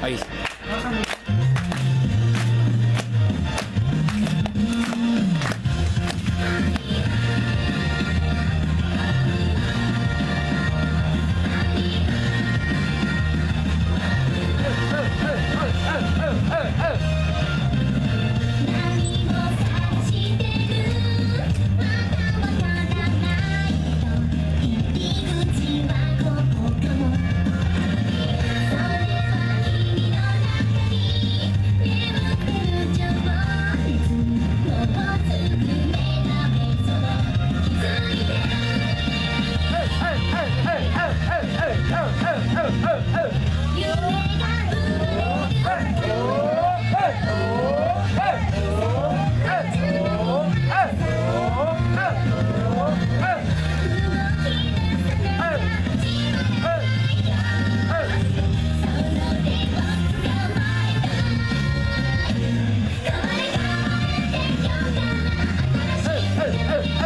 はい